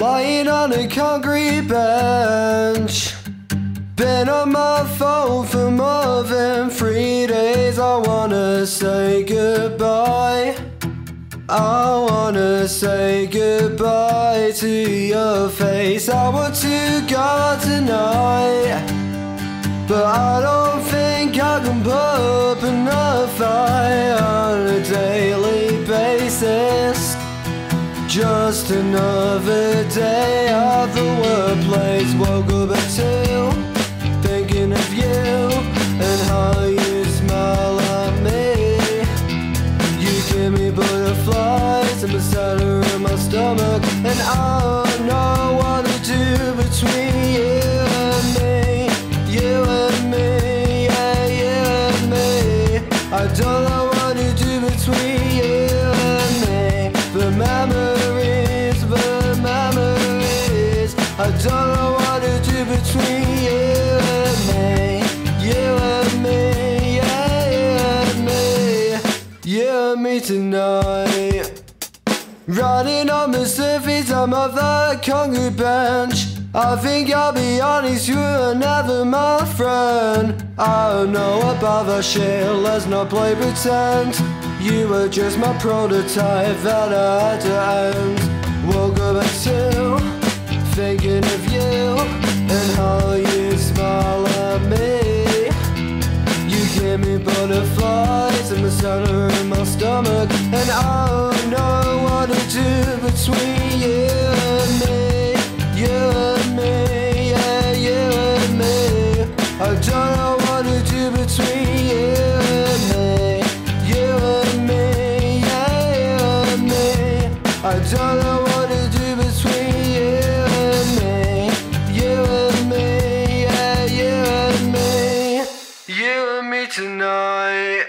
Lying on a concrete bench. Been on my phone for more than three days. I wanna say goodbye. I wanna say goodbye to your face. I want to go tonight. But I don't think I can put up Just another day at the workplace. Woke up at two, thinking of you and how you smile at me. You give me butterflies in the center of my stomach, and I don't know what to do between you and me, you and me, yeah, you and me. I don't know what to do between you and me. The I don't know what to do between you and me, you and me, yeah, you and me. You and me tonight. Riding on the surface of the concrete bench. I think I'll be honest, you were never my friend. I don't know about that shit, let's not play pretend. You were just my prototype that I had to end. Woke up at two, butterflies in my stomach, and I don't know what to do between you and me, you and me, yeah, you and me. I don't know what to do between you and me, you and me, yeah, you and me. I don't know what to do between you and me, you and me, yeah, you and me. You and me tonight.